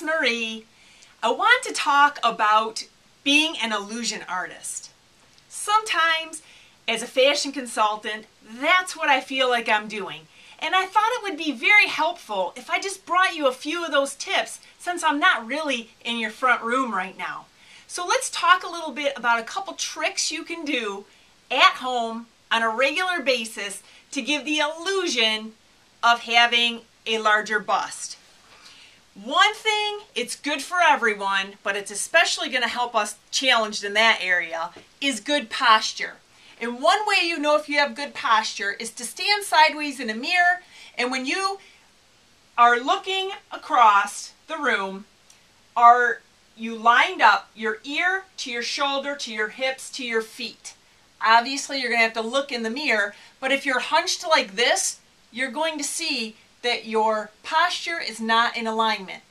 I want to talk about being an illusion artist. Sometimes, as a fashion consultant, that's what I feel like I'm doing. And I thought it would be very helpful if I just brought you a few of those tips since I'm not really in your front room right now. So let's talk a little bit about a couple tricks you can do at home on a regular basis to give the illusion of having a larger bust. One thing, it's good for everyone, but it's especially going to help us challenged in that area, is good posture. And one way you know if you have good posture is to stand sideways in a mirror, and when you are looking across the room, are you lined up your ear to your shoulder, to your hips, to your feet. Obviously, you're going to have to look in the mirror, but if you're hunched like this, you're going to see that your posture is not in alignment.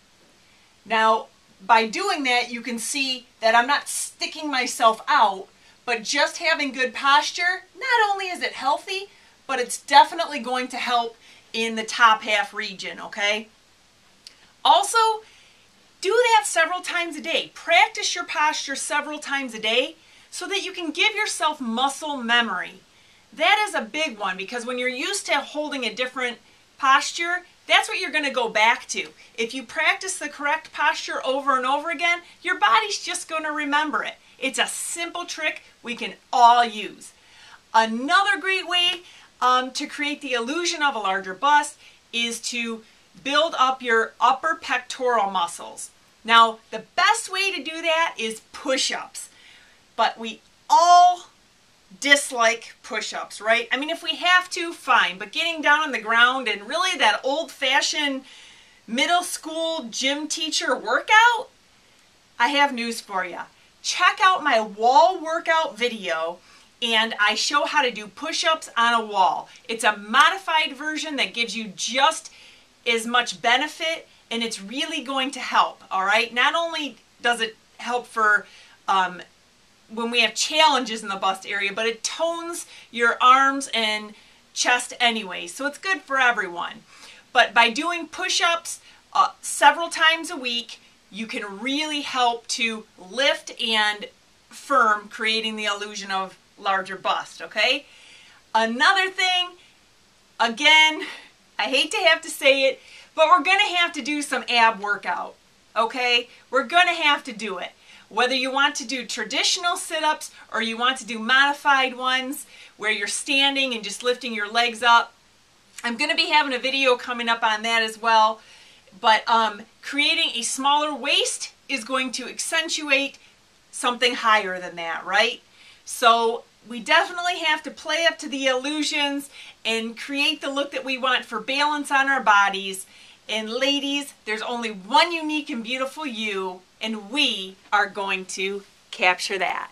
Now, by doing that, you can see that I'm not sticking myself out, but just having good posture, not only is it healthy, but it's definitely going to help in the top half region, okay? Also, do that several times a day. Practice your posture several times a day so that you can give yourself muscle memory. That is a big one because when you're used to holding a different posture, that's what you're going to go back to. If you practice the correct posture over and over again, your body's just going to remember it. It's a simple trick we can all use. Another great way um, to create the illusion of a larger bust is to build up your upper pectoral muscles. Now, the best way to do that is push-ups. But we all dislike push-ups, right? I mean, if we have to, fine. But getting down on the ground and really that old-fashioned middle school gym teacher workout, I have news for you. Check out my wall workout video and I show how to do push-ups on a wall. It's a modified version that gives you just as much benefit and it's really going to help, all right? Not only does it help for um, when we have challenges in the bust area, but it tones your arms and chest anyway, so it's good for everyone. But by doing push-ups uh, several times a week, you can really help to lift and firm, creating the illusion of larger bust, okay? Another thing, again, I hate to have to say it, but we're going to have to do some ab workout, okay? We're going to have to do it. Whether you want to do traditional sit-ups or you want to do modified ones where you're standing and just lifting your legs up, I'm going to be having a video coming up on that as well. But um, creating a smaller waist is going to accentuate something higher than that, right? So we definitely have to play up to the illusions and create the look that we want for balance on our bodies. And ladies, there's only one unique and beautiful you, and we are going to capture that.